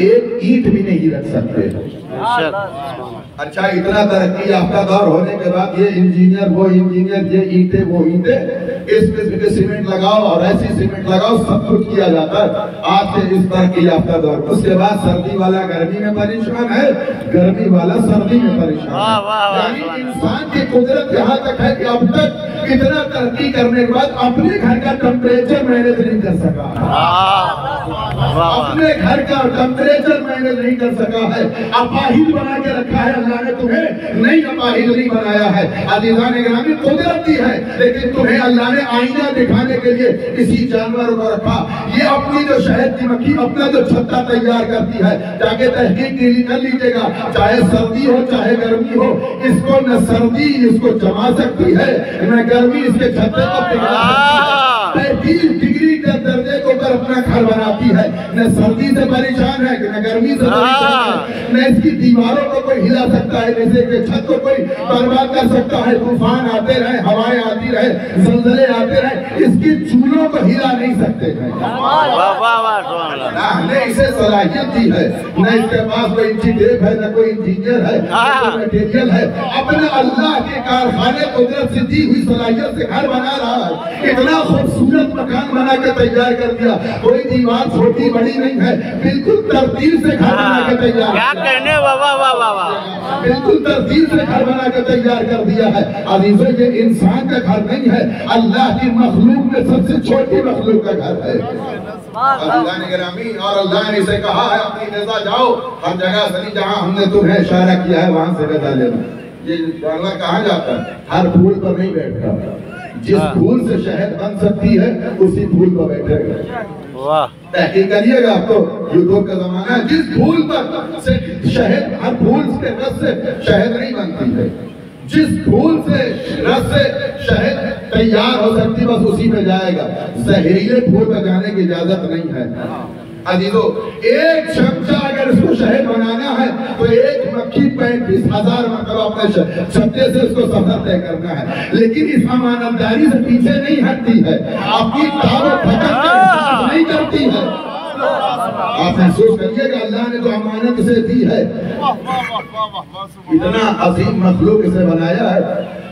एक ईट भी नहीं रख सकते। अच्छा इतना तरक्की याफ्ता दौर होने के बाद ये इंजीनियर वो इंजीनियर ये ईटे वो ईटे इस किस्म सीमेंट लगाओ और ऐसी सीमेंट लगाओ सब कुछ किया जाता है। आज से इस तरक्की याफ्ता दौर। उसके बाद सर्दी वाला गर्मी में परेशान है गर्मी वाला सर्दी में परेशान है। इंसान की कुदरत यहाँ तक है कि अब तक इतना तरक्की करने के बाद अपने घर का टेम्परेचर मैनेज नहीं कर सका। अपने घर का टेम्परेचर मैनेज नहीं कर सका है। अपाहिज बना के रखा है अल्लाह ने तुम्हें। नहीं अपाहिज नहीं बनाया है। अजीजान ग्रामी कुदरत की है लेकिन तुम्हें अल्लाह ने आईना दिखाने के लिए किसी जानवर को रखा। ये अपनी जो शहद की मक्खी अपना जो छत्ता तैयार करती है जाके तहकीक कर लीजिएगा। चाहे सर्दी हो चाहे गर्मी हो इसको न सर्दी इसको जमा सकती है न गर्मी इसके छत्ते को पिघला है अपना घर बनाती है। न सर्दी से परेशान है न गर्मी से परेशान है। न इसकी दीवारों को कोई हिला सकता है जैसे कि छत को कोई बर्बाद कर सकता है। तूफ़ान आते रहे हवाएँ आती रहे जलजले आते रहे इसकी चूलों को हिला नहीं सकते। न इसे सलाहियत दी है न इसके पास कोई इंजीनियर है न कोई इंजीनियर है मटेरियल है। अपने अल्लाह के कारखाने कुदरत से दी हुई सलाहियत से घर बना रहा है। इतना खूबसूरत मकान बना के तैयार कर दिया। कोई दीवार छोटी बड़ी नहीं है। बिल्कुल तरतीब से घर बना के तैयार क्या कहने वाह वाह वाह वाह बिल्कुल तरतीब से घर बना के तैयार कर दिया है। अजीजों ये इंसान का घर नहीं है। अल्लाह की मखलूक में सबसे छोटी मखलूक का घर है। अल्लाह ने गिरामी और अल्लाह ने इसे कहा है अपनी रजा जाओ। हर जगह सनी जहाँ हमने तुम्हें इशारा किया है वहाँ से रजा लेना। ये जानवर कहाँ जाता है? हर फूल पर नहीं बैठता। जिस फूल से शहद बन सकती है उसी फूल पर बैठेगा वाह। तहकीक करिएगा आपको यूट्यूब का जमाना है। जिस फूल पर से शहद हर फूल के रस से शहद नहीं बनती है। जिस फूल से रस से शहद तैयार हो सकती बस उसी में जाएगा। जहरीले फूल पर जाने की इजाज़त नहीं है। अजीजो एक चमचा अगर इसको शहद बनाना है तो एक मक्खी पैंतीस हज़ार मतलब अपने छत्ते से इसको सफ़र तय करना है। लेकिन इस अमानतदारी से पीछे नहीं हटती है। आपकी फकत नहीं करती है। आप महसूस करिएगा अल्लाह ने जो अमानत से दी है। इतना अजीम मखलूक इसे बनाया है।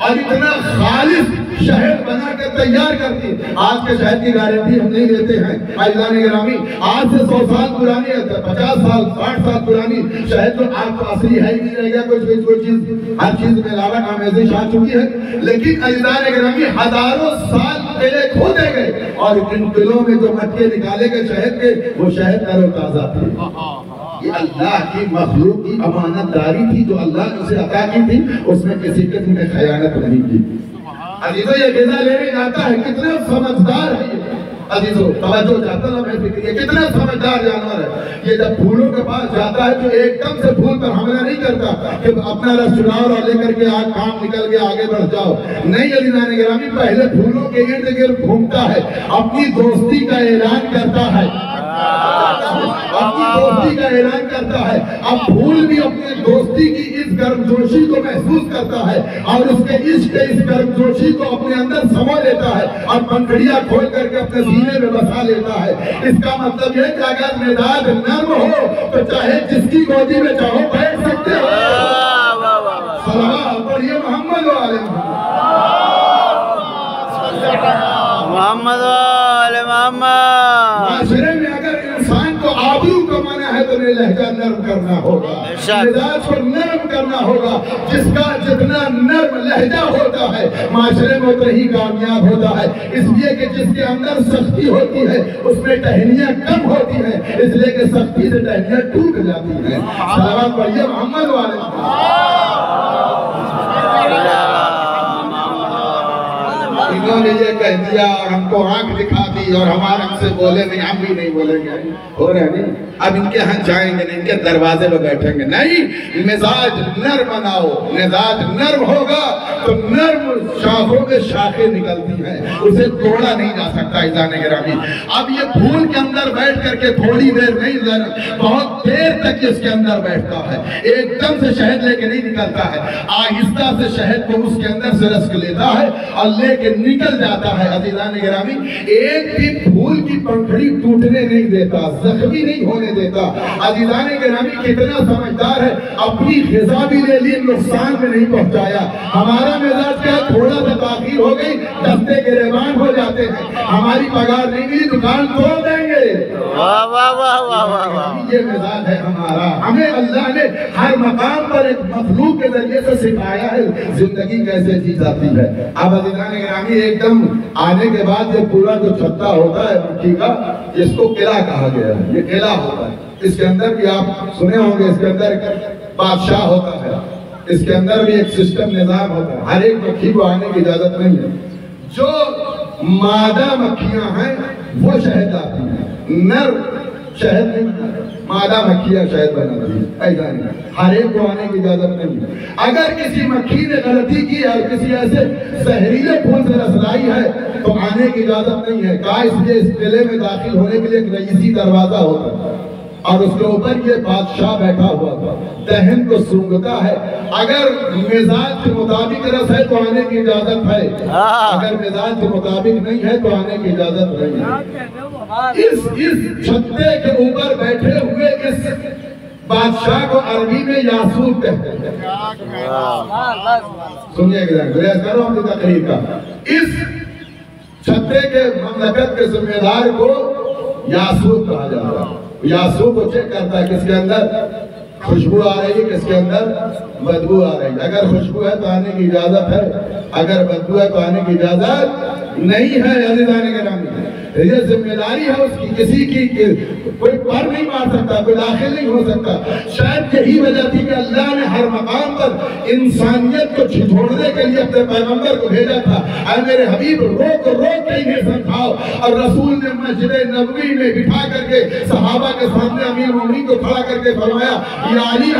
और इतना खालिश शहद बना कर तैयार करती आज के शहद की गारंटी हम नहीं लेते हैं। अल्लाह ने ग्रामी आज से सौ साल पुरानी पचास साल, साठ साल पुरानी। शहद तो आज तो असली है ही नहीं रहेगा कोई कोई चीज़। हर चीज़ में लावा आमेजिश आ चुकी है। लेकिन अल्लाह ग्रामी हज़ारों साल पहले खो दे गए। और इन किलों में जो मटके निकाले गए शहद के, वो शहद तरोताजा थे। ये अल्लाह की मखलूक की अमानतदारी थी जो अल्लाह ने उसे अता की थी उसमें किसी किस्म की खयानत नहीं की। अजीजो, ये गिजा लेने जाता है, कितना समझदार है अजीजो, तवज्जो जाता है मैं फ़िक्र कितना समझदार जानवर है। ये जब फूलों के पास जाता है तो एकदम से फूल पर हमला नहीं करता कि अपना रस चुनाव और लेकर के आज काम निकल के आगे बढ़ जाओ। नहीं अजीजान गिरामी पहले फूलों के इर्द गिर्द घूमता है, अपनी दोस्ती का ऐलान करता है। अपनी दोस्ती का ऐलान करता है। अब फूल भी अपने दोस्ती की इस गर्मजोशी को महसूस करता है और उसके इश्क के इस गर्मजोशी को अपने अंदर समा लेता है और पंखड़ियाँ खोल करके अपने सीने में बसा लेता है। इसका मतलब यह कि अगर मिजाज नर्म हो तो चाहे जिसकी गोदी में चाहो बैठ सकते हो। पढ़िए मोहम्मद वाले। मोहम्मद वाले मोहम्मद। ये लहजा नर्म करना होगा। मिजाज को नर्म करना होगा जिसका जितना नर्म लहजा होता है माशरे में उतना ही कामयाब होता है। इसलिए कि जिसके अंदर सख्ती होती है उसमें टहनियाँ कम होती हैं इसलिए कि सख्ती से टहनियाँ टूट जाती हैं। मोहम्मद वाले। इन्होंने ये कह दिया और हमको आँख दिखा दी और हमारे हमसे बोले नहीं, हम भी नहीं बोलेंगे। हो रहे नहीं? अब इनके यहाँ जाएँगे नहीं, इनके दरवाजे पे बैठेंगे। नहीं, मिजाज नर्म बनाओ। मिजाज नर्म होगा तो नर्म शाखों में शाखें निकलती हैं। उसे तोड़ा नहीं जा सकता इजाने गिरामी अब ये फूल के अंदर बैठ करके थोड़ी देर नहीं बहुत देर तक इसके अंदर बैठता है। एकदम से शहद लेके नहीं निकलता है। आहिस्ता से शहद को उसके अंदर से रस लेता है और लेके निकल जाता है अजीजान गिरामी एक भी फूल की पंखड़ी टूटने नहीं देता जख्मी नहीं होने देता। अजीजान गिरामी कितना समझदार है अपनी खिजा भी ले ली नुकसान में नहीं पहुँचाया। हमारा मिजाज क्या थोड़ा सा ताखिर हो गई दस्ते गिरेबान हो जाते हैं। हमारी पगार नहीं मिली दुकान तोड़ देंगे। वाह वाह वाह वाह वाह ये मिजाज है हमारा। हमें अल्लाह ने हर मकाम पर एक मखलूक के ज़रिए से सिखाया है ज़िंदगी कैसे जी जाती है। अब अजीजान ग्रामी एकदम आने के बाद ये पूरा जो छत्ता होता है मक्खी का, इसको किला कहा गया है। ये किला होता है। इसके अंदर भी आप सुने होंगे, इसके अंदर बादशाह होता है। इसके अंदर भी एक सिस्टम निज़ाम होता है। हर एक मक्खी को आने की इजाज़त नहीं है। जो मादा मक्खियाँ हैं, वो शहद आती हैं। नर शहद नहीं। मादा मक्खियाँ शायद बनाती ऐसा नहीं हर एक को आने की इजाज़त नहीं अगर किसी मक्खी ने गलती की है किसी ऐसे जहरीले फूल से रसलाई है तो आने की इजाज़त नहीं है। कहा इसलिए इस किले में दाखिल होने के लिए एक रईसी दरवाज़ा होता। है और उसके ऊपर ये बादशाह बैठा हुआ था। दहन को सूंघता है। अगर मिजाज के मुताबिक रस है तो आने की इजाज़त है। हाँ। अगर मिजाज के मुताबिक नहीं है तो आने की इजाज़त नहीं है। इस इस छत्ते के ऊपर बैठे हुए इस बादशाह को अरबी में यासूब कहते हैं। सुनिए करो अपनी तकरीर का। इस छत्ते के ममलकत के जिम्मेदार को यासूब कहा जा रहा है। यासूब को चेक करता है किसके अंदर? खुशबू आ रही है किसके अंदर? बदबू आ रही है। अगर खुशबू है तो आने की इजाज़त है। अगर बदबू है तो आने की इजाज़त नहीं है। अजीजान के नाम ये ज़िम्मेदारी है उसकी किसी की कि, कोई पर नहीं मार सकता कोई दाखिल नहीं हो सकता। शायद यही वजह थी कि अल्लाह ने हर मकाम पर इंसानियत को छिछोड़ने के लिए अपने पैगंबर को भेजा था। अरे मेरे हबीब रोक रोक के इन्हें समझाओ और रसूल ने मस्जिद नबवी में बिठा करके सहाबा के सामने अमीर मोमिन को खड़ा करके फरमाया या अली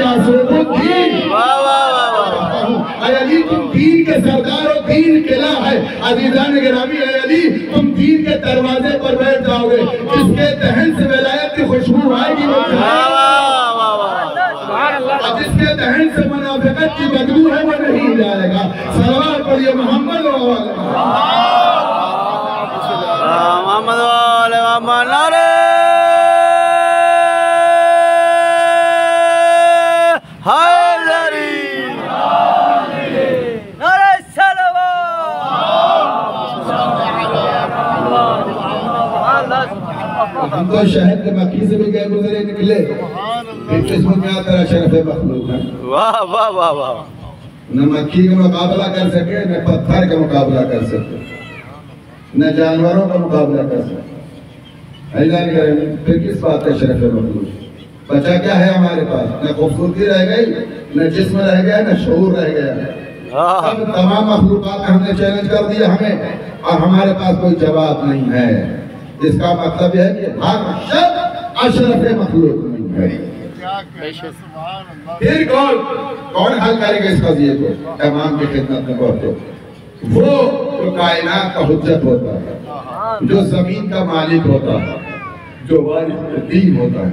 या सोबुद्दीन वाह वाह वाह। अरे अली तुम दीन के सरदार हो दीन किला है। अजीजा ने गिरामी अली तुम दीन के दरवाजे पर बैठ जाओगे। इसके दहन से विलायत की खुशबू आएगी और जिसके दहन से मुनाफिकत की बदबू है वो नहीं जाएगा। सलवार पर मोहम्मद वाले मोहम्मद वाले मोहम्मद नारे हैदरी नारे सलवार हम तो शहर के मक्खी से भी गए गुजरे निकले। किस्मत में आता शरफ मखलूक है वाह वाह वाह वाह। न मक्खी का मुकाबला कर सके न पत्थर का मुकाबला कर सके। न जानवरों का मुकाबला कर सके। ऐसा नहीं करेंगे फिर किस बात का शरफ मखलूक बचा क्या है हमारे पास? न खूबसूरती रह गई न जिस्म रह गया न शूर रह गया। तमाम मखलूक़ात में हमने चैलेंज कर दिया हमें और हमारे पास कोई जवाब नहीं है। इसका मतलब है कि हर शब्द अशरफ मखलूक फिर कौन? कौन हल करेगा इस कजिए को? तमाम की खिदमत में पहुंचो वो जो कायनात का हुज्जत होता है, जो ज़मीन का मालिक होता है, जो वारिस होता है।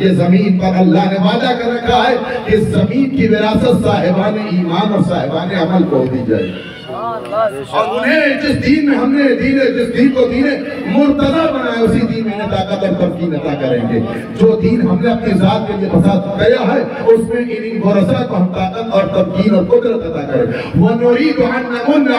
ये जमीन पर अल्लाह ने वादा कर रखा है कि इस जमीन की विरासत साहिबान ईमान और साहिबान अमल को दी जाएगी और उन्हें जिस दीन में हमने दीन जिस दीन को दीन मुर्तजा बनाया उसी दीन में इन्हें ताकत और तमकीन अता करेंगे जो दीन हमने अपनी जात के लिए फसाद किया है उसमें इन्हीं भरोसा को हम ताकत और तमकीन और कुदरत अता करें वनुरीदु अन नमुन्ना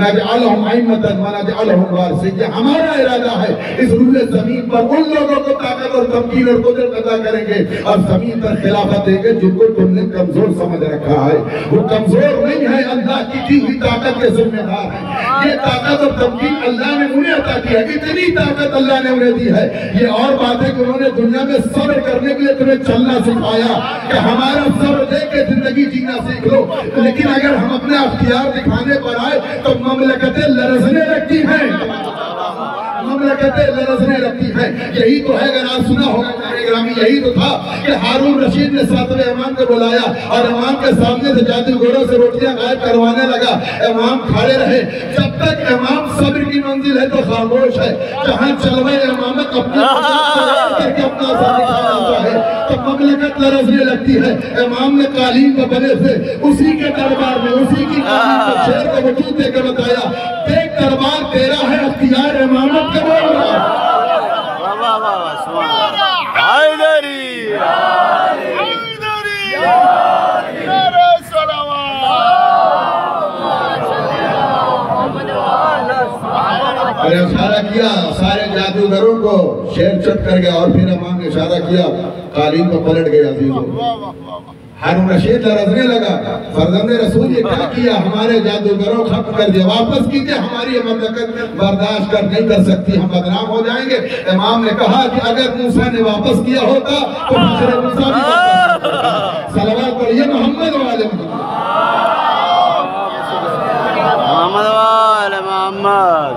नजअलहुम अइम्मतन व नजअलहुम वारिसिन ये हमारा इरादा है इस रूए जमीन पर उन लोगों को ताकत और तमकीन और कुदरत अता करेंगे और जमीन पर खिलाफत देंगे जिनको तुमने कमजोर समझ रखा है वो कमजोर नहीं है अल्लाह की दी हुई ताकत के जिम्मेदार है। ये ताकत और तमकीन अल्लाह ने उन्हें अता की है, इतनी ताकत अल्लाह ने उन्हें दी है। ये और बात है कि उन्होंने दुनिया में सब्र करने के लिए तुम्हें चलना सिखाया कि हमारा सब्र देख के ज़िंदगी जीना सीख लो। लेकिन अगर हम अपने अख्तियार दिखाने पर आए तो ममलकतें लरसने लगती हैं। ममलकतें लरजने लगती हैं। यही तो है अगर आप सुना होगा ग्रामी यही तो था कि हारून रशीद ने सातवें इमाम को बुलाया और इमाम के सामने से जादूगरों से रोटियाँ गायब करवाने लगा। इमाम खड़े रहे। जब तक इमाम सब्र की मंजिल है तो खामोश है। जहाँ चलवे इमामत अपनी तो ममलकत लरजने लगती है। इमाम ने कालीन पर बने थे उसी के दरबार में उसी की कालीन पर शेर को वजूद देकर बताया देख दरबार तेरा है अख्तियार इमामत का बोल है। और इशारा किया सारे जादूगरों को शेर चट कर गया और फिर इमाम ने इशारा किया कालीन पर पलट गया हारून रशीद लरजने लगा। फरजंद रसूल ये क्या किया? हमारे जादूगरों खत्म कर दिया वापस कीजिए हमारी ये ममलकत बर्दाश्त कर नहीं कर सकती। हम बदनाम हो जाएँगे। इमाम ने कहा कि अगर मूसा ने वापस किया होता तो सलवा मूसा भी करता। पढ़िए मोहम्मद वाले मोहम्मद मोहम्मद वाले मोहम्मद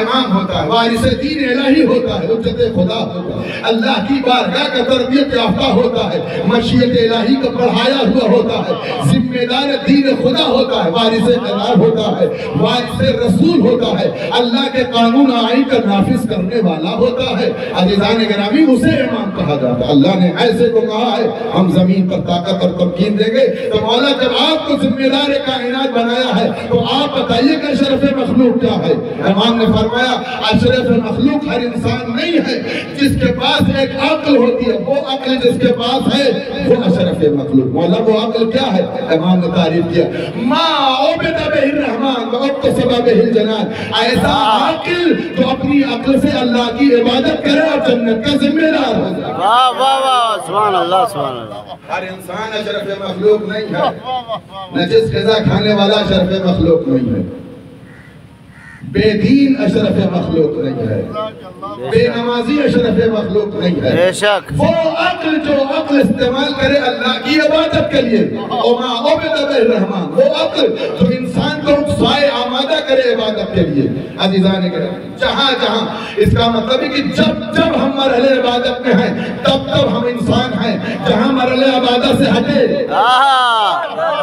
इमाम होता है, वारिस दीन इलाही होता है, उज्जत खुदा होता है, अल्लाह की बारगाह का तरबियत याफ्ता होता है, मशीयत इलाही का पढ़ाया हुआ होता है, जिम्मेदार दीन खुदा होता है, वारिस कलाम होता है, वारिस रसूल होता है, अल्लाह के कानून आइन का नाफिज करने वाला होता है। अजीजान गिरामी उसे इमाम कहा जाता है। अल्लाह ने ऐसे को कहा है, हम ज़मीन पर ताकत और तमकीन देंगे तो मौला जब आपको जिम्मेदार कायनात बनाया है तो आप बताइए कि शरफ मखलूक क्या है? इमाम ने फरमाया अशरफ मखलूक हर इंसान नहीं है जिसके पास एक अक्ल होती है वो अक्ल जिसके पास है वो अशरफ मखलूक। मौला वो अक्ल क्या है? इमाम ने तारीफ़ किया मा उबिदा बिहिर रहमान ऐसा अक्ल जो अपनी अक्ल से अल्लाह की इबादत करे और जन्नत का जिम्मेदार हो। जाए वाह वाह वाह सुभान अल्लाह सुभान अल्लाह हर इंसान अशरफ मखलूक नहीं है। नजिस गजा खाने वाला अशरफ मखलूक नहीं है। बेदीन अशरफ मखलूक नहीं है। बेनमाजी अशरफ मखलूक नहीं है। बेशक। वो अक्ल जो अक्ल इस्तेमाल करे अल्लाह की इबादत के लिए रहमान। वो अक्ल जो इंसान को उकसाए आमादा करे इबादत के लिए। अजीजान जहाँ जहाँ। इसका मतलब है कि जब जब हम मरहले इबादत में हैं तब तब हम इंसान हैं जहाँ मरहले इबादत से हटे। आहा!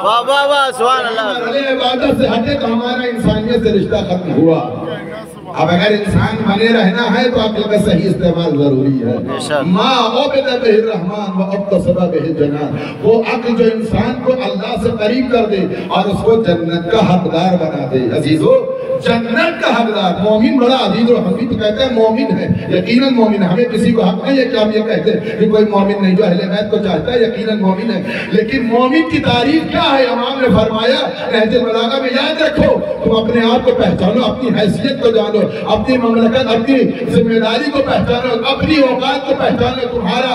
वाह वाह वाह सुभान अल्लाह। मरहले इबादत से हटे तो हमारा इंसानियत से रिश्ता खत्म हुआ अब अगर इंसान बने रहना है तो अकल का सही इस्तेमाल ज़रूरी है। माँ बिहिर रहमान व अब्तसबा बिहिल जनान वो अकल जो इंसान को अल्लाह से करीब कर दे और उसको जन्नत का हकदार बना दे। अजीजो जन्नत का हकदार। मोमिन बड़ा अज़ीज़ और हम भी तो कहते हैं, मोमिन है। यकीनन मोमिन है। हमें किसी को हक नहीं है कि हम ये कहते हैं कि कोई मोमिन नहीं जो अहले बैत को चाहता है, यकीनन मोमिन है। लेकिन मोमिन की तारीफ़ क्या है? इमाम ने फरमाया नहजुल बलागा में याद रखो, तुम अपने आप को पहचानो, अपनी हैसियत को जानो, अपनी ममलकत, अपनी ज़िम्मेदारी को पहचानो, अपनी औकात को पहचानो। तुम्हारा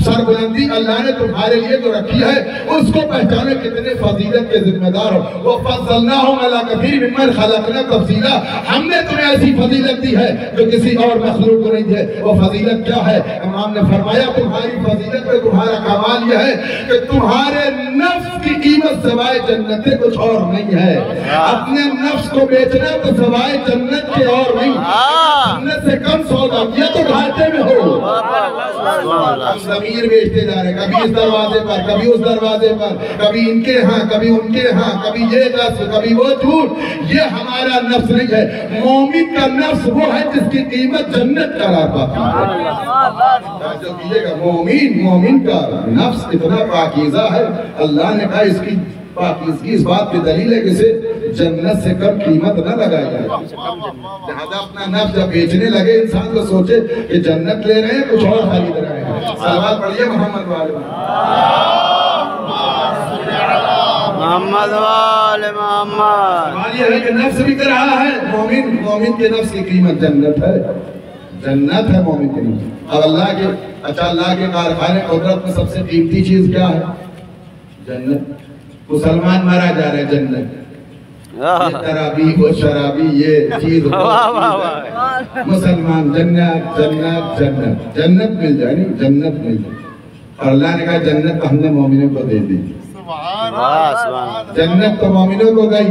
सरबुलंदी अल्लाह ने तुम्हारे लिए जो रखी है, उसको पहचानो। कितने फजीलत के जिम्मेदार हो। वो फजलना हो अला मिम्मन खलकना तफसीला हमने तुम्हें ऐसी फजीलत दी है जो किसी और मखलूक को नहीं है। वो फजीलत क्या है? इमाम ने फरमाया, तुम्हारी फजीलत में तुम्हारा कमाल यह है कि तुम्हारे नफ्स की कीमत सवाए जन्नत से कुछ और नहीं है। अपने नफ्स को बेचना तो सवाए जन्नत के और नहीं। हाँ। जन्नत से कम सौदा किया तो घाटे में हो। जमीर बेचते जा रहे कभी इस दरवाजे पर कभी उस दरवाजे पर कभी इनके यहाँ कभी उनके यहाँ कभी ये नफ्स कभी वो झूठ। ये हमारा नफ्स नहीं है। मोमिन का नफ्स वो है जिसकी कीमत जन्नत है मोमिन मोमिन का नफ्स इतना पाकीजा है। अल्लाह ने कहा इसकी पाकीजगी इस बात की दलील है कि इसे जन्नत से कम कीमत न लगाई जाए। लिहाजा अपना नफ्स जब बेचने लगे इंसान तो सोचे कि जन्नत ले रहे हैं कुछ और खरीद रहे हैं। सलवात पढ़िए मोहम्मद वाले मोहम्मद वाले मोहम्मद। सवाल यह है कि नफ्स बिक रहा है मोमिन मोमिन के नफ्स की कीमत जन्नत है। जन्नत है मोमिन की नफ्स। अब अल्लाह के अच्छा अल्लाह के कारखाने कुदरत में सबसे कीमती चीज़ क्या है? जन्नत। मुसलमान मारा जा रहा है जन्नत। शराबी वो शराबी ये चीज़ वो वाह वाह चीज़ वाह। है। मुसलमान जन्नत जन्नत जन्नत। जन्नत मिल जाए नहीं जन्नत मिल जाए। और अल्लाह ने कहा जन्नत तो हमने मोमिनों को दे दी। जन्नत तो मोमिनों को गई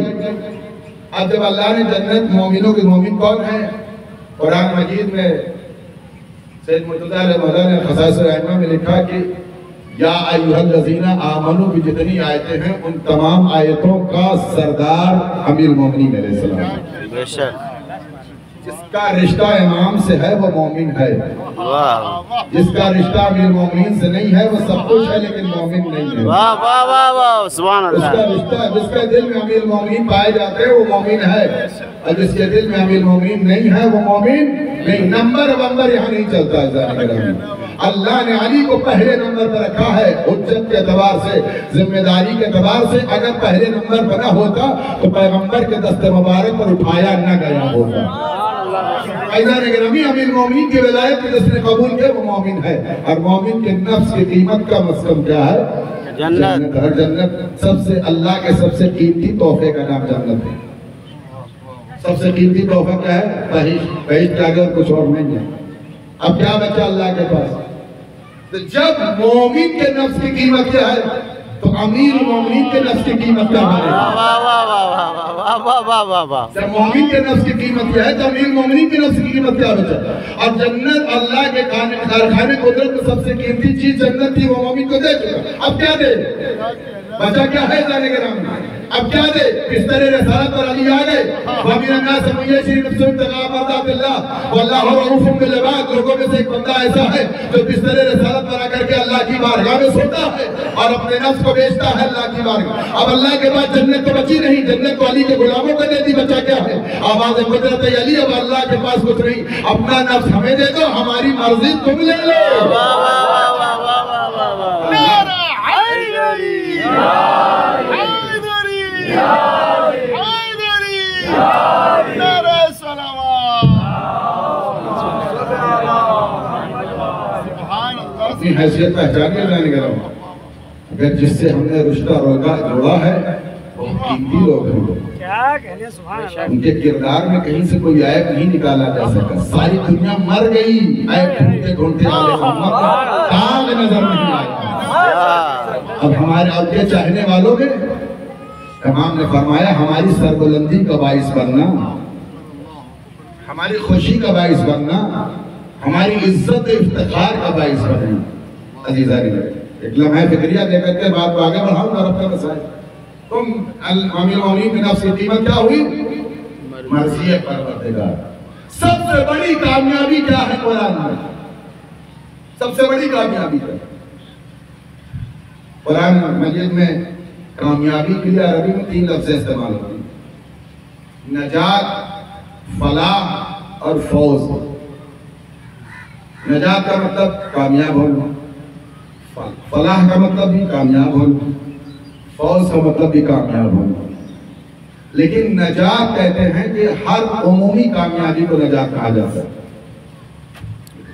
अब जब अल्लाह ने जन्नत मोमिनों के मोमिन कौन है? कुरान मजीद में सैयद मुर्तजा ने खसास रहमा में लिखा कि या अयुहल लजीना आमनु की जितनी आयतें हैं उन तमाम आयतों का सरदार अमीर अलैहि सलाम जिसका रिश्ता इमाम से है वो मोमिन है। जिसका रिश्ता अमीर मोमिन से नहीं है वो सब कुछ है लेकिन मोमिन नहीं है। वाह वाह वाह वाह उसका रिश्ता जिसके दिल में अमीर मोमिन पाए जाते हैं वो मोमिन है। और जिसके दिल में अमीर मोमिन नहीं है वो मोमिन नहीं। नंबर वंबर यहाँ नहीं चलता है। अल्लाह ने अली को पहले नंबर पर रखा है उज्जत के एतबार से ज़िम्मेदारी के एतबार से अगर पहले नंबर पर न होता तो पैगंबर के दस्ते मुबारक पर उठाया न गया होता। ऐसा नहीं अमीर अमीर मोमिन की विलायत को जिसने कबूल किया वो मोमिन है। और मोमिन के नफ्स की कीमत का मस्कम क्या है? जन्नत। हर जन्नत सबसे अल्लाह के सबसे कीमती तोहफे का नाम जन्नत है। सबसे कीमती तोहफा क्या है? बहिश बहिश के आगे कुछ और नहीं है। अब क्या बचा अल्लाह के पास? तो जब मोमिन के नफ्स की कीमत क्या है? तो अमीर मोमिन के नफ्स की कीमत क्या है? वाह वाह वाह वाह जब मोमिन के नफ्स की कीमत क्या है तो अमीर मोमिन के नफ्स की कीमत क्या होता है अब जन्नत अल्लाह के कारखाने कुदरत में सबसे कीमती चीज़ जन्नत थी वो मोमिन को दे चुका। अब क्या दे? बचा क्या है जाने के नाम? अब क्या दे? किस तरह रसालत पर अली आ गए। हाँ। लोगों में से एक बंदा ऐसा है जो किस तरह रसालत पर आकर के अल्लाह की बारगाह में सोता है और अपने नफ्स को बेचता है अल्लाह की बारगाह। अब अल्लाह के बाद जन्नत तो बची नहीं जन्नत को अली के गुलामों का दे दी बच्चा क्या है? आवाज़ कुदरत अली, अब अल्लाह के पास कुछ नहीं। अपना नफ्स हमें दे दो, हमारी मर्ज़ी तुम ले लो। हैसियत पहचानी मैं नहीं रहा हूँ अगर जिससे हमने रिश्ता रोका, जोड़ा है कीमती लोग हैं उनके किरदार में कहीं से कोई ऐप नहीं निकाला जा सका। सारी दुनिया मर गई ऐप ढूंढते ढूंढते दाग नज़र नहीं आया। अब हमारे अब के चाहने वालों में इमाम ने फरमाया हमारी सरबुलंदी का बाइस बनना हमारी खुशी का बाइस बनना हमारी इज़्ज़त इफ्तिखार का बाइस बनना। अजीजा एक लम्हा फिक्रिया दे करके बात को आगे बढ़ाऊँगा का मसाइल तुम की कीमत क्या हुई? मर्ज़ी परवरदिगार। सबसे बड़ी कामयाबी क्या है कुरान में? सबसे बड़ी कामयाबी है? कुरान मजीद में कामयाबी के लिए अरबी में तीन लफ्ज़ इस्तेमाल होती नजात, फलाह और फौज। नजात का मतलब कामयाब होना। फलाह का मतलब भी कामयाब होना। फौज का मतलब भी कामयाब होना। लेकिन नजात कहते हैं कि हर उमूमी कामयाबी को नजात कहा जाता है।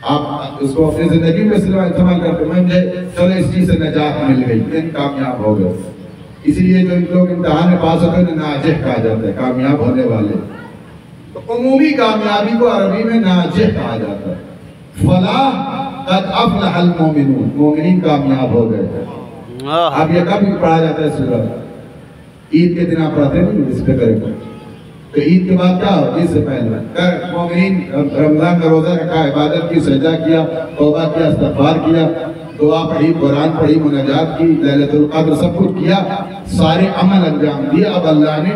आप उसको अपनी ज़िंदगी में इस्तेमाल करते हैं। मुझे चलो इस चीज़ से नजात मिल गई दिन कामयाब हो गए इसीलिए जो इन लोग इम्तहान में पास होते हैं नाजिह कहा जाता है, कामयाब होने वाले। तो उमूमी कामयाबी को अरबी में नाजिह कहा जाता है। फलाह कद अफलहल मोमिनून, मोमिनीन कामयाब हो गए वाह अब ये कब पढ़ा जाता है सूरत ईद के दिन आप पढ़ते नहीं इस पे करेंगे तो ईद के बाद क्या हो? ईद से पहले। कर मोमिनीन रमज़ान का रोजा रखा इबादत की सजा किया तौबा किया इस्तगफार किया दुआ पढ़ी कुरान पढ़ी मुनाजात की लैलतुल कद्र सब कुछ किया सारे अमल अंजाम दिए। अब अल्लाह ने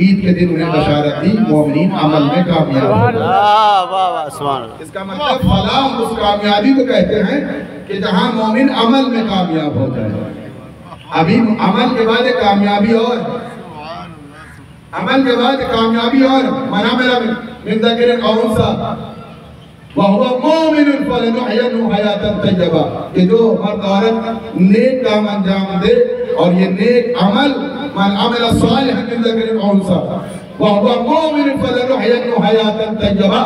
ईद के दिन उन्हें बशारत दी मोमिन अमल में कामयाब हो इसका मतलब फलाह उस कामयाबी को कहते हैं कि जहाँ मोमिन अमल में कामयाब हो जाए। अभी अमल के बाद कामयाबी और। अमल के बाद कामयाबी और। मना मेरा सा? मोमिनुन फलनुहयनु हयातन तय्यबा कि जो मर्द औरत नेक काम अंजाम दे और ये नेक अमल अमल सालिहन मिन तय्यबा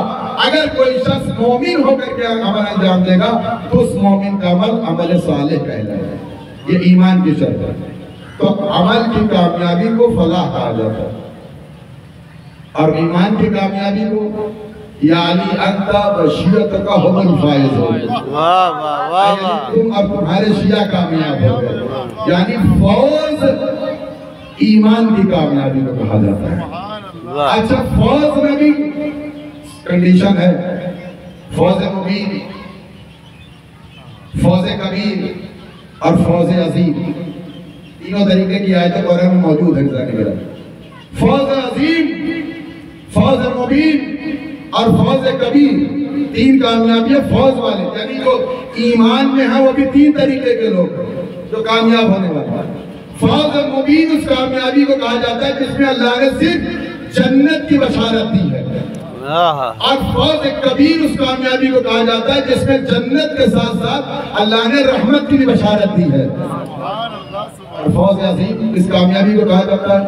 अगर कोई शख्स मोमिन होकर के अमल अंजाम देगा तो उस मोमिन का अमल अमल सालिह कहलाएगा। ये ईमान की शर्त है। तो अमल की कामयाबी को फलाह कहा जाता है। और ईमान की कामयाबी को यानी अंता बशियत का हुमल फायज हो गया। वाह वाह वाह तुम और तुम्हारे शिया कामयाब हो गए। यानी फौज ईमान की कामयाबी को कहा जाता है। अच्छा फौज में भी कंडीशन है। फौज मुबीन। फौज कबीर। और फौज अजीम तीनों तरीके की आयतें कुरान में मौजूद है फौज अजीम, फौज मुबीन और फौज कबीर, तीन कामयाबियाँ फौज वाले। यानी जो ईमान में है, वो भी तीन तरीके के लोग जो कामयाब होने वाले। फौज मुबीन उस कामयाबी को कहा जाता है जिसमें अल्लाह ने सिर्फ़ जन्नत की बशारत दी है। आहा, और फौज कबीर उस कामयाबी को कहा जाता है जिसमें जन्नत के साथ साथ अल्लाह ने रहमत की भी बशारत दी है। सुभान और फौज अजीम इस कामयाबी को कहा जाता है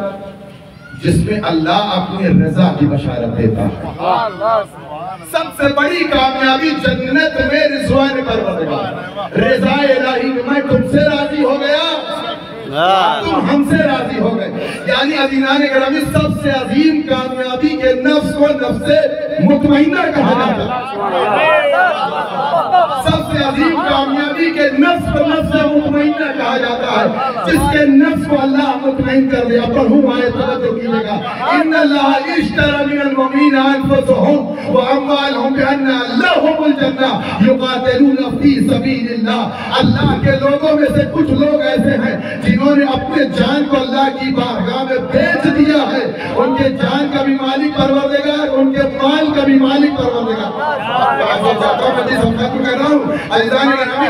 जिसमें अल्लाह अपनी रजा की बशारत देता है। सबसे बड़ी कामयाबी जन्नत में रिजवान परवरदिगार रजा इलाही में मैं तुमसे राज़ी हो गया। तुम हमसे राज़ी हो गए। यानी अदीनान ग्रामी सबसे अजीम कामयाबी के नफ्स को नफ्स से कहा जाता है। सबसे अजीम कामयाबी के नफ्स को नफ्स से मुतमइना कहा जाता है। जिसके नफ्स को अल्लाह मुतमइन कर दिया पढ़ूं आए तवज्जो कीजिएगा। इन अल्लाह इश्तरा मिनल मुमिनीन अनफुसहुम व अमवालहुम बिअन्ना लहुमुल जन्नह युकातिलूना फ़ी सबीलिल्लाह। अल्लाह के लोगों में से कुछ लोग ऐसे हैं जिन्होंने अपने जान को अल्लाह की बारगाह में बेच दिया है, उनके जान का भी मालिक देगा उनके माल का भी मालिक परवरदिगार।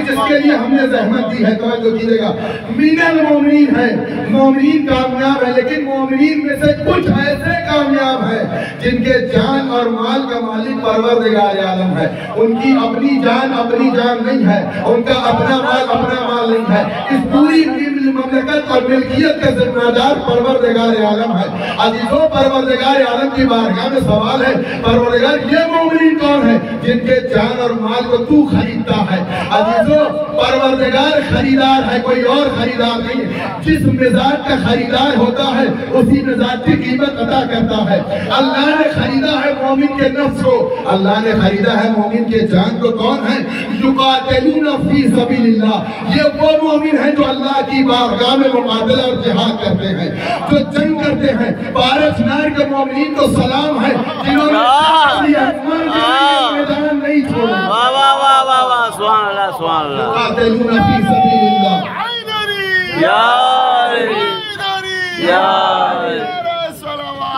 जिसके लिए हमने जहमत दी है, तवज्जो कीजिएगा। मिनल मोमिनीन है। मोमिनीन कामयाब है, लेकिन मोमिनीन में से कुछ ऐसे कामयाब है, जिनके जान और माल का मालिक आलम है। उनकी अपनी जान अपनी जान नहीं है, उनका अपना माल अपना माल नहीं है। इस पूरी और मिल्कियत का जिम्मेदार परवरदिगार आलम है। अजीजों, परवरदिगार आलम की बारगाह में सवाल है, परवरदिगार, ये मोमिनीन कौन है जिनके जान और माल को तू खरीदता है। अजीजों परवरदिगार खरीदार है कोई और खरीदार नहीं है जिस मिजाज का खरीदार होता है उसी मिजाज की कीमत अदा करता है। अल्लाह ने खरीदा है मोमिन के नफ्स को। अल्लाह ने खरीदा है मोमिन के जान को। कौन है? युकातिलूना फ़ी सबीलिल्लाह। ये वो मोमिन है जो अल्लाह की बारगाह में मुकाबला और जिहाद करते हैं जो जंग करते हैं। पारस नार के मोमिन को सलाम है। जिन्होंने मैदान नहीं छोड़ा वाह वाह वाह वाह वाह सुभान अल्लाह सुभान अल्लाह युकातिलूना फ़ी सबीलिल्लाह हैदरी या हैदरी या मेरे सलावत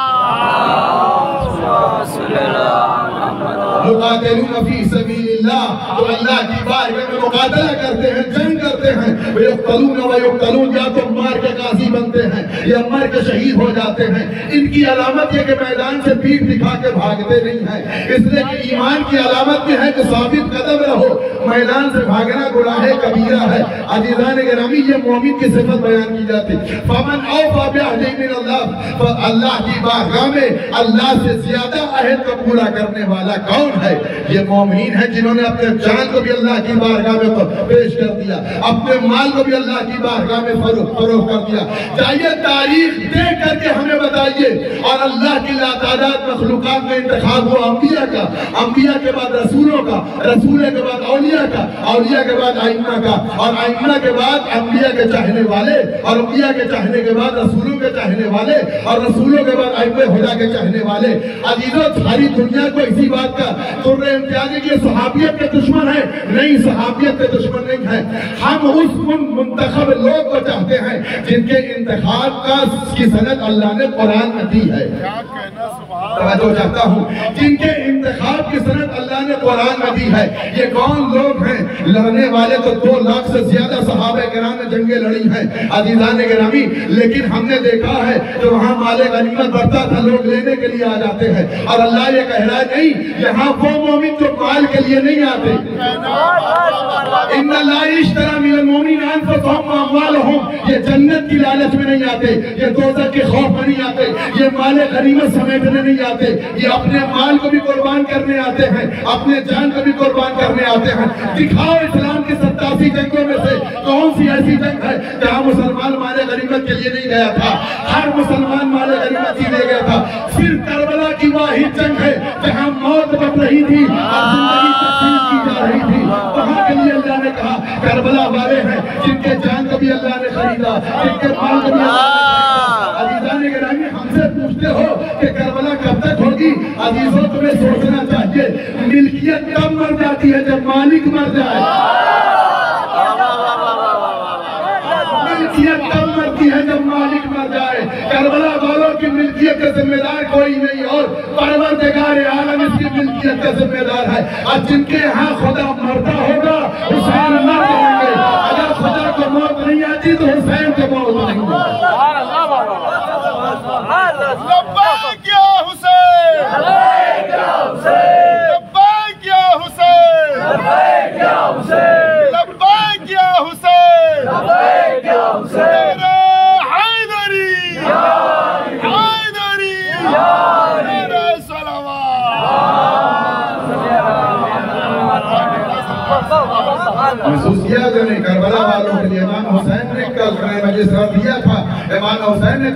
मुकातिलून फ़ी सबीलिल्लाह तो अल्लाह की बारगाह में मुकातला करते हैं जंग करते हैं। वे युक्तलून व युक्तलून या तो मार के गाजी बनते हैं या मर के शहीद हो जाते हैं। इनकी अलामत ये कि मैदान से पीठ दिखा के भागते नहीं हैं। इसलिए कि ईमान की अलामत भी है कि साबित कदम रहो मैदान से भागना गुनाह कबीरा है। अजीजान गिरामी ये मोमिन की सिफत बयान की जाती। फमन अल्लाह। तो की बारगाह में अल्लाह से ज़्यादा अहद को पूरा करने वाला कौन है? ये मोमिन है जिन्होंने अपने जान को भी अल्लाह की बारगाह में पेश कर दिया। अपने माल को भी अल्लाह की बारगाह में फरोख कर दिया। चाहिए तारीख दे करके हमें बताइए। और अल्लाह की लातादाद मखलूकात में इंतखाब हुआ अम्बिया का। अम्बिया के बाद रसूलों का, रसूल के बाद औलिया का, औलिया के बाद आइम्मा का। और आइम्मा के बाद अम्बिया के चाहने वाले, और अम्बिया के चाहने के बाद रसूलों के चाहने वाले, और रसूलों के बाद आइम्मे हुदा के चाहने वाले। अजीजों, सारी दुनिया को इसी बात का तुर्र इम्तियाज़ कि सहाबियत के दुश्मन है। नहीं, सहाबियत के दुश्मन नहीं है। हम उस मुन- मुंतखब लोग को चाहते हैं जिनके इंतखाब का की सनत अल्लाह ने कुरान में दी है। तवज्जो चाहता हूँ जिनके इंतखाब की सनत अल्लाह ने कुरान में दी है ये कौन लोग हैं? लड़ने वाले तो दो लाख से ज़्यादा सहाबे कराम ने जंगे लड़ी हैं अजीजान गिरामी लेकिन हमने देखा है कि वहाँ माले गनीमत बढ़ता था लोग लेने के लिए आ जाते हैं। और अल्लाह ये कह रहा है नहीं यहाँ वो मोमिन जो माल के लिए नहीं आते। इन लाइश्तरा मिनल ये जन्नत की लालच में नहीं आते, ये दोजख के खौफ में नहीं आते, ये माल गनीमत समेटने नहीं आते, ये अपने माल को भी कुर्बान करने आते हैं, अपने जान को भी कुर्बान करने आते हैं। दिखाओ इस्लाम की सत्तासी जंगों में से कौन सी ऐसी जंग है जहाँ मुसलमान माले गनीमत के लिए नहीं गया था, हर मुसलमान माले गनीमत ही ले गया था। सिर्फ़ करबला की वाहिद जंग है, जहाँ मौत बच रही थी और ज़िंदगी की जा रही थी। वहाँ के लिए अल्लाह ने कहा, करबला वाले हैं। जिनके जान को भी अल्लाह ने खरीदा जिनके माल को भी अल्लाह ने खरीदा। अजीजान गिरामी हमसे पूछते हो कि करबला कब तक होगी? अजीजों तुम्हें सोचना चाहिए मिल्कियत तब मर जाती है जब मालिक मर जाए? मिल्कियत तब मरती है जब मालिक मर जाए? करबला वालों की मिल्कियत का जिम्मेदार कोई नहीं और परवरदिगार आलम इसकी मिल्कियत का जिम्मेदार है। और जिनके यहाँ खुदा मरता होगा हुसैन मर जाएँगे अगर खुदा को मौत नहीं आती तो हुसैन को मौत नहीं आती लब्बैक या हुसैन लब्बैक या हुसैन लब्बैक या हुसैन मेरा हैदरी हैदरी मेरा सलावत महसूस किया जो नहीं करबला वालों के लिए इमाम हुसैन ने मजलिस रख दिया था। इमाम हुसैन ने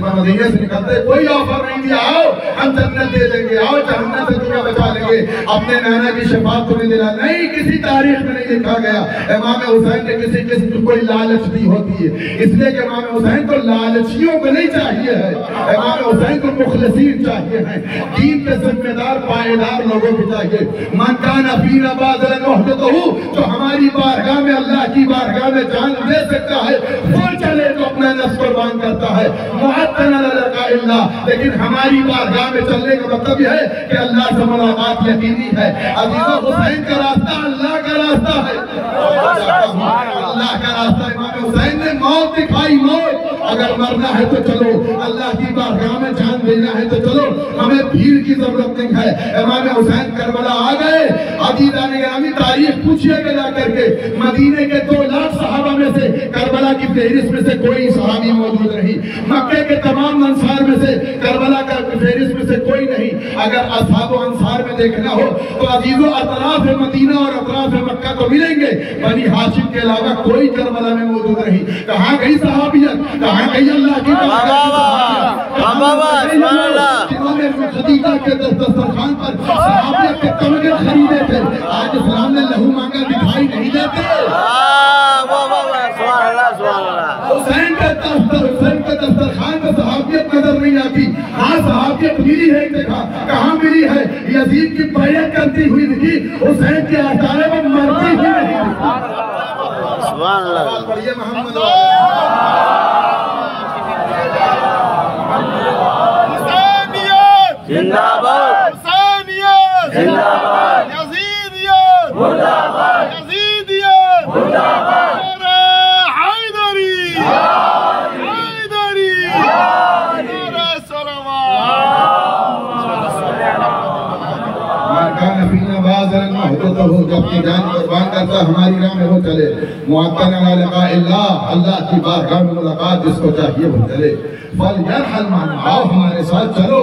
मदीने से निकलते, कोई ऑफ़र नहीं दिया, आओ, हम जन्नत दे देंगे, आओ जहन्नम से तुम्हें बचा लेंगे। अपने नाना की शफात तुम्हें दिला नहीं, किसी तारीख में नहीं लिखा गया। इमाम हुसैन ने किसी किस्म की कोई लालच दी होती है। इसलिए कि इमाम हुसैन को लालचियों को नहीं चाहिए है। इमाम हुसैन को मुखलसीन चाहिए है। दीन के जिम्मेदार पायेदार लोगों को चाहिए। मन कान अफीना बादल मोहब्बत जो हमारी बारगाह में अल्लाह की बारगाह में जान दे सकता है वो चले तो अपना नफ्स कुर्बान करता है मुअत्तन इल्ला लेकिन हमारी बारगाह में चलने का मतलब यह है कि अल्लाह से मुलाकात यकीनी है। अजीजों हुसैन का रास्ता, अल्लाह का रास्ता है। अल्लाह का रास्ता इमाम हुसैन ने मौत दिखाई, मौत। अगर मरना है तो चलो, अल्लाह की बारगाह में जान देना है तो चलो, हमें भीड़ की ज़रूरत नहीं है। इमाम हुसैन करबला आ गए। अदीदा निगरानी तारीख पूछिएगा जा करके। मदीने के दो लाख सहाबा करबला की फहरिस्त में से कोई सहाबी मौजूद नहीं। मक्के के तमाम अंसार में से करबला का फहरिस्त में से कोई नहीं। अगर असहाब अंसार में देखना हो तो अजीजों अतराफ मदीना और अतराफ मक्का तो मिलेंगे। बनी हाशिम के अलावा कोई करबला में मौजूद नहीं। कहाँ गई सहाबियत? कहाँ गई अल्लाह की। जिन्होंने खदीजा दस्तरखान पर सहाबियत तमगे खरीदे थे। आज इस्लाम ने लहू मांगा दिखाई नहीं देते। में सहाबियत नज़र नहीं आती। हाँ सहाबियत मिली है देखा कहाँ मिली है? यजीद की बैयत करती हुई दिखी हुसैन के आसारे में मरती हुई दिखी मोहम्मद वाले। हुसैनियत जिंदाबाद हुसैनियत जिंदाबाद यजीदियत मुर्दाबाद यजीदियत मुर्दाबाद मेरा हैदरी हैदरी मेरा सलावत मकान फीना बाज़रन महदतहु जो अपनी जान कुर्बान हमारी राह में वो चले। अल्लाह की बारगाह में मुलाकात जिसको चाहिए वो चले। फल यरहल मान, आओ हमारे साथ चलो।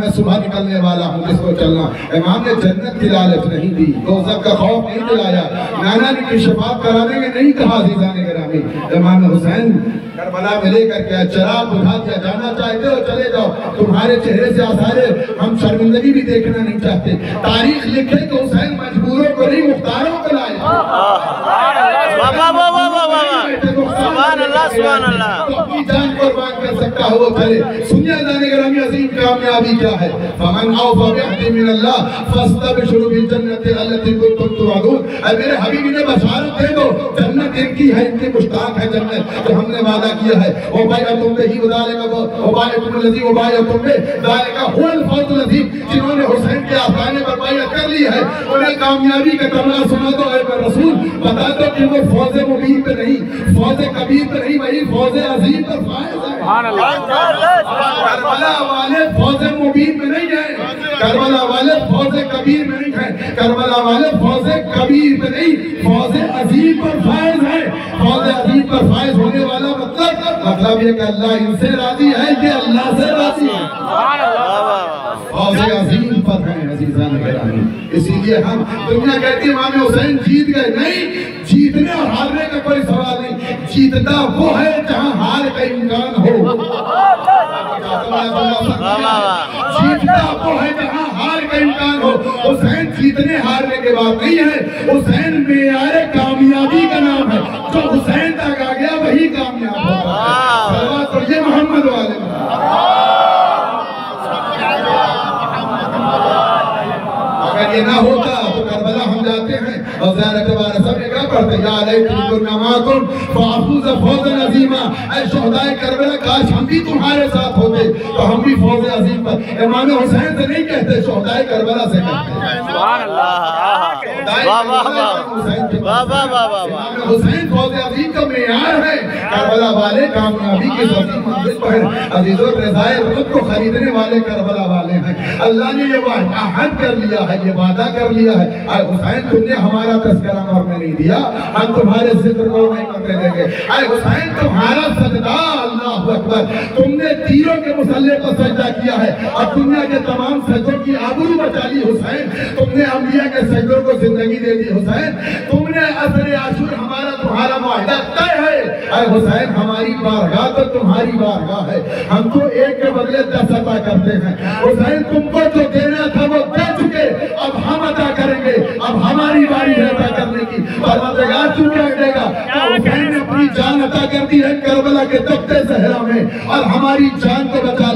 मैं सुबह निकलने वाला हूँ जिसको चलना। इमाम ने जन्नत की लालच नहीं दी, दोजख का खौफ नहीं दिलाया। नाना ने की शफात कराने के नहीं कहा अजीजा ने गिरामी। इमाम हुसैन करबला में लेकर के चरा बुझा दिया। जाना चाहते हो चले जाओ। तुम्हारे चेहरे से आसारे हम शर्मिंदगी भी देखना नहीं चाहते। तारीख लिखे तो हुसैन मजबूरों को नहीं मुख्तारों को लाए। अपनी जान कुर्बान कर सकता है वो चले सुनिए जाने ग्रामी अजीम कामयाबी क्या है फमन औफा बिअहदी मिन अल्लाह फस्तबशिरु बिल जन्नति अल्लती कुंतुम तुअदून ऐ मेरे हबीब ने बशारत दे दो जन्नत इनकी है इनकी मुश्ताक है जन्नत जो हमने वादा किया है ओ भाई तुम पे ही उदालेगा वो ओ भाई तुम लजी ओ भाई तुम पे जालेगा हुवल फौजुल अजीम जिन्होंने हुसैन के आस्थाने पर बैत कर ली है उन्हें कामयाबी का तमगा सुना दो ऐ रसूल बता दो कि वो फौज मुबीन पे नहीं फौज कबीर पे नहीं वही फौज अजीम पर फायज है। करबला वाले फौज मुबीन में नहीं है। करबला वाले फौज कबीर में नहीं है। करबला वाले फौज कबीर में नहीं। फौज अजीम पर फायज है। फौज अजीम पर फायज होने वाला मतलब मतलब ये कि अल्लाह इनसे राज़ी है कि अल्लाह से राज़ी है। वाह, वाह, वाह। फौज अजीम पर है अजीजान गिरामी इसीलिए हम दुनिया कहती है इमाम हुसैन जीत गए। नहीं जीतने और हारने का कोई सवाल जीतता वो है जहाँ हार का इम्कान हो। जीतता वो है जहाँ हार का इम्कान हो। हुसैन जीतने हारने के बाद नहीं है हुसैन मेयार कामयाबी का नाम है। जो हुसैन तक आ गया वही कामयाब होगा तो ये मोहम्मद वाले। अगर ये ना होता तो करबला सबने क्या पढ़ते या माकुम फाफूज फौज अजीमा ऐ शहदाए करबला काश हम भी तुम्हारे साथ होते तो हम भी फौज अजीम पर इमाम हुसैन से नहीं कहते शहदाए करबला से कहते सुभान वाह वाह वाह वाह वाह। हुसैन फौज अजीम का मेयार है। करबला वाले कामयाबी के सभी मंजिल पर अजीजों रजाए रब को खरीदने वाले करबला वाले हैं। अल्लाह ने ये अहद कर लिया है ये वादा कर लिया है। हुसैन तुमने हमारा तस्करा मरने नहीं दिया। हम तुम्हारे ज़िक्र को नहीं करने देंगे। अरे हुसैन तुम्हारा सजदा अल्लाह अकबर। तुमने तीरों के मुसल्ले पर सजदा किया है। और दुनिया के तमाम सज्जों की आबरू बचा ली हुसैन। तुमने अम्बिया के सज्जों को ज़िंदगी दे दी हुसैन। तुमने असर आशुर हमारा तुम्हारा मुआहदा तय है। अरे हुसैन हमारी बारगाह तो तुम्हारी बारगाह है। हम तो एक के बदले दस अता करते हैं। हुसैन तुमको जो देना था वो दे चुके। अब हम अदा करेंगे। अब हमारी बारी है अदा करने की। परवरदिगार तू क्या देगा तो हुसैन ने अपनी जान अदा कर दी है करबला के तख्ते सहरा में। और हमारी जान को बचा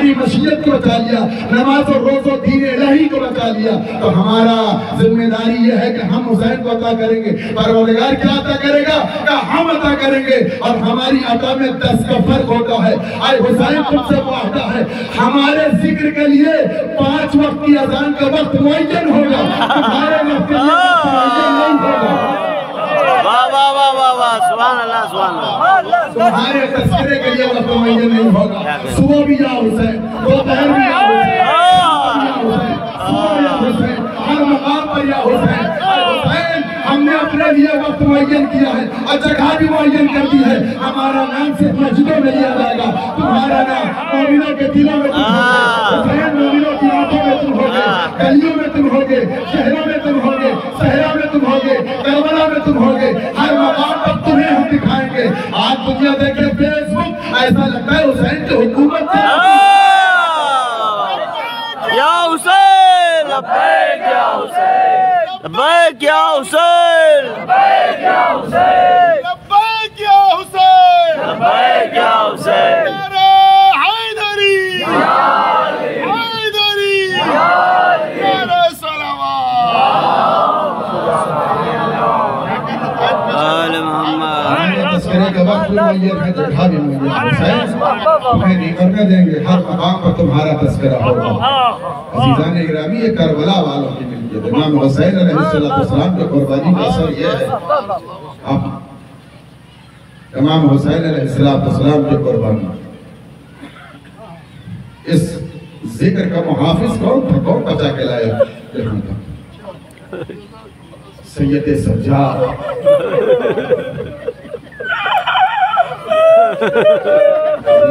हमारी मशीयत को बचा लिया नमाज़ और रोजो दीन इलाही को बचा लिया। तो हमारा ज़िम्मेदारी यह है कि हम हुसैन को अदा करेंगे परवरदिगार क्या अदा करेगा? कि हम अदा करेंगे? और हमारी अदा में दस का फ़र्क होता है। आए हुसैन तुमसे वादा है हमारे ज़िक्र के लिए पाँच वक्त की अजान का वक्त मुअय्यन होगा। तुम्हारे वक्त के लिए मुअय्यन नहीं होगा। वाह वाह वाह वाह वाह सुभान अल्लाह सुभान तुम्हारे तस्करे के लिए वक्त नहीं होगा। सुबह भी जाओ हुसैन दोपहर भी जाओ हुसैन सुबह या हुसैन हर मकाम पर या हुसैन हुसैन हमने अपने लिए वक्त मुअय्यन किया है और जगह भी मुअय्यन कर दी है। हमारा नाम सिर्फ़ मस्जिदों में लिया जाएगा। तुम्हारा नाम मोमिनों के दिलों में तुम होगे हुसैन मोमिनों की आँखों में तुम होगे गलियों में तुम होगे शहरों में तुम होगे सहरा में तुम होगे करबला में तुम होगे हर मकाम पर तुम्हें हम दिखाएँगे। आज दुनिया देखे फेसबुक ऐसा लगता है हुसैन की हुकूमत थी। या हुसैन? लब्बैक या हुसैन? लब्बैक या हुसैन? लब्बैक या हुसैन? लब्बैक या हुसैन नारा हैदरी हैदरी नारा सलावत आल मोहम्मद। तुम्हें नहीं करने देंगे। हर मकाम पर तुम्हारा तस्करा होगा। अजीजान इकरामी ये करबला वालों की मिल्कियत है। इमाम हुसैन अलैहिस्सलाम की कुर्बानी का असर ये है। अब इमाम हुसैन अलैहिस्सलाम की कुर्बानी। इस ज़िक्र का मुहाफिज कौन था? कौन बचा के लाया? तक सैयद के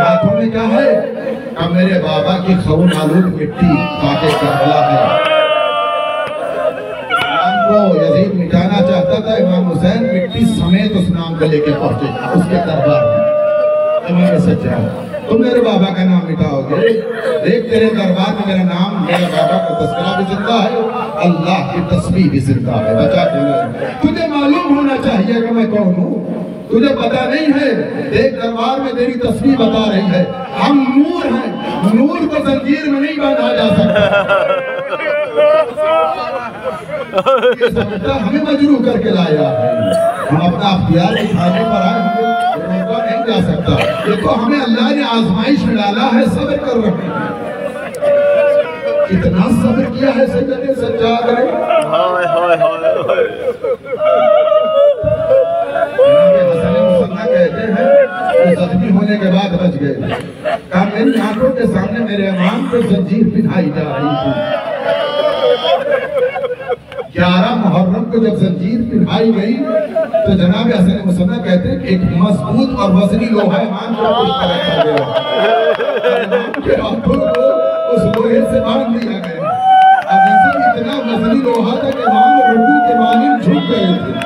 हाथों में क्या है? का मेरे बाबा की खबून आलूद मिट्टी काके करबला है? यजीद मिटाना चाहता था, इमाम हुसैन मिट्टी समेत उस नाम को लेके पहुँचे, उसके दरबार में। सच्चा तुम मेरे बाबा का नाम मिटाओगे। देख, तेरे दरबार में मेरा नाम, मेरे बाबा का तस्करा भी ज़िंदा है, अल्लाह की तस्वीर भी ज़िंदा है। बचा तुझे मालूम होना चाहिए कि मैं कौन हूँ? तुझे पता नहीं है। देख दरबार में तेरी तस्वीर बता रही है। हम नूर हैं। नूर को जंजीर में नहीं बांधा जा सकता। हमें मजरू करके लाया है। हम अपना अख्तियार दिखाने पर आए नहीं जा सकता। देखो, हमें अल्लाह ने आजमाइश में डाला है सब्र कर हैं कितना सब्र किया है सज्जाद ने। हाय हाय हाय। जख्मी होने के बाद बच गए। कहा, मेरी आँखों के सामने मेरे इमाम को जंजीर पिन्हाई जा रही थी। ग्यारह मुहर्रम को जब जंजीर पिन्हाई गई तो जनाब हसन मुसन्ना कहते हैं एक मज़बूत और वजनी लोहा इमाम को उस लोहे से बाँध दिया गया। अजीजों इतना वजनी लोहा था कि इमाम रुकू के मानिम झुक गए थे।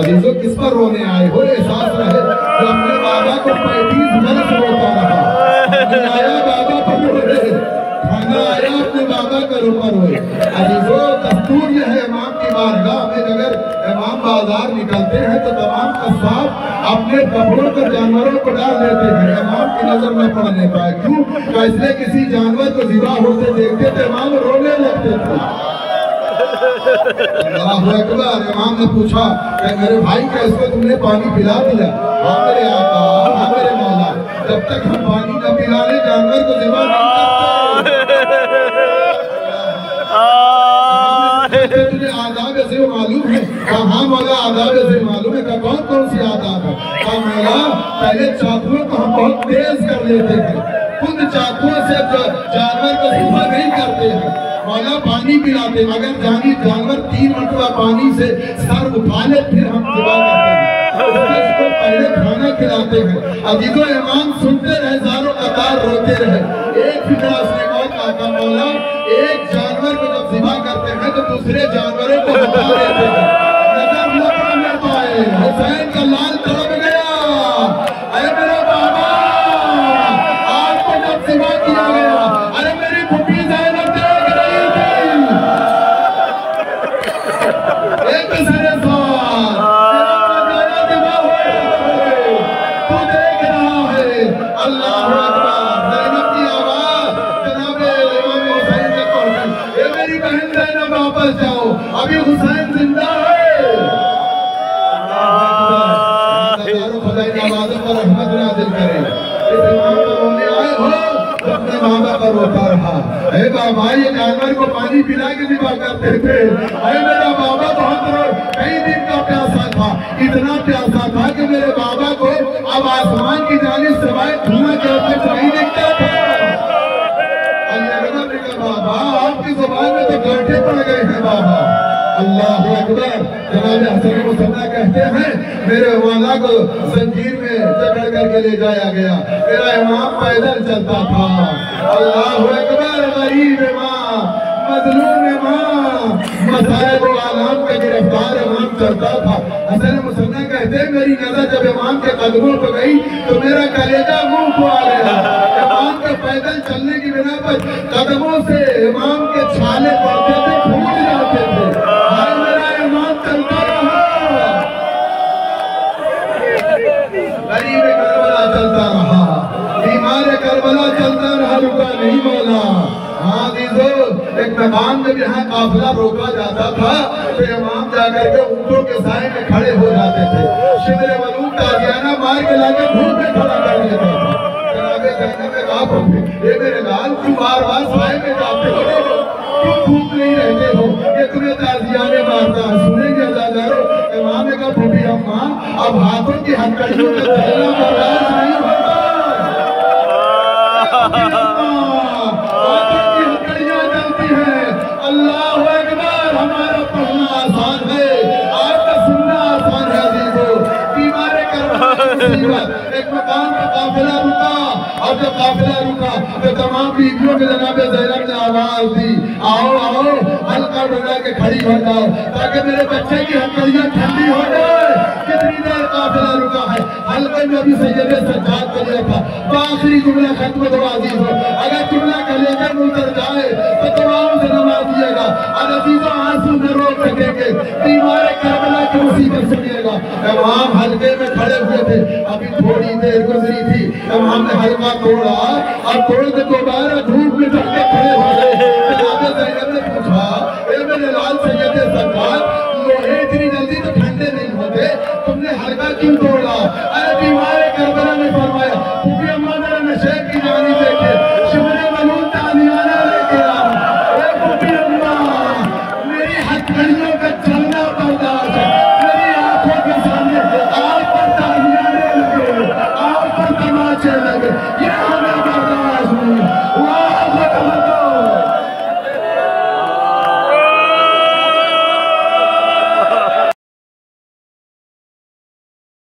अजीजों किस पर रोने आए? हो, एहसास रहे जो अपने बाबा को पैंतीस बरस रोता रहा। आया, बाबा पर रोए खाना आया, अपने बाबा का रोका रोए। अजीजों दस्तूर यह है इमाम की बारगाह में, अगर इमाम बाज़ार निकलते हैं तो तमाम कसाब अपने कपड़ों पर जानवरों को डाल देते हैं। इमाम की नज़र न पड़ने पाए। क्यों? इसलिए किसी जानवर को जिबा होते देखते थे, इमाम रोने लगते थे। इमाम ने पूछा कि मेरे भाई क्या इसको तुमने पानी पिला दिया। हाँ मेरे आका हाँ मेरे मौला। जब तक हम पानी न पिला ले जानवर को जिबा तुझे आदाब से मालूम है कहा हाँ मौला आदाब से मालूम है कौन कौन सी आदाब है? मौला पहले चाकुओं को हम बहुत तेज कर लेते थे खुद चाकुओं से जानवर को सुबह नहीं करते हैं। मौला पानी पिलाते। अगर जानी जानवर तीन मरतबा पानी से सर उठा ले, फिर हम उसको पहले खाना खिलाते हैं। अजीजो इमाम सुनते रहे जारो कतार रोते रहे। एक फिक्रा उसने था मौला, एक जानवर को जब करते हैं तो दूसरे जानवरों को देते हैं। नज़र न पाए, हुसैन का लाल बाबा ये जानवर को पानी पिला के दिवा करते थे। अरे मेरा बाबा बहुत कई दिन का प्यासा था। इतना प्यासा था कि मेरे बाबा को अब आसमान की जानिब सिवाय धुआँ के कुछ नहीं दिखता था। अल्लाह बाबा, आपकी ज़ुबान में तो गांठे पड़ गए हैं, बाबा। अल्लाह अकबर, जनाब हसन कहते हैं, मेरे वाला को में करके ले जाया गया। मेरा इमाम पैदल चलता था। अल्लाह अकबर मजलूम का मेरी नज़र जब इमाम के कदमों पर गई तो मेरा कलेजा मुँह को आ गया। इमाम के पैदल चलने की बिना पर कदमों से इमाम के छाले पड़ते थे, फूट जाते थे। मेरा इमाम चलता रहा। गरीब करबला चलता रहा, बीमार करबला चलता रहा, रुका नहीं बोला। मकान में यहाँ काफिला रोका जाता था तो इमाम जाकर के ऊँटों के साए में खड़े हो जाते थे। शिमरे मलूक ताजियाना मार के लाके धूप में खड़ा कर देता था। जनाबे जैनब ने कहा "बाबू, ये मेरे लाल तुम बार बार साए में जाते हो? क्यों धूप नहीं रहते हो? ये तुम्हें ताजियाने मारता है। सुनेंगे अजादारो इमाम ने कहा फूफी अम्मा अब हाथों की हथकड़ियों में चलना बर्दाश्त नहीं करना एक मकान का काफिला रुका और जब काफिला रुका तो तमाम बीवियों के जनाब जैनब ने आवाज़ दी आओ आओ हल्का बना के खड़ी हो जाओ ताकि मेरे बच्चे की हथकड़ियाँ ठंडी हो जाए कितनी देर काफिला रुका है हल्के में अभी सैयद सज्जाद कर लिया आखिरी जुमला खत्म दो अज़ीज़ हो अगर जुमला कलेजे में उतर जाए तो से नवाजिएगा और अजीजा आँसू न रोक सकेंगे। दीवार करबला की मुसीबत सुनिएगा। इमाम हल्के में खड़े हुए थे, अभी थोड़ी देर गुजरी थी। इमाम ने हल्का तोड़ा और तोड़ने को दोबारा धूप में चढ़ के खड़े हो गए।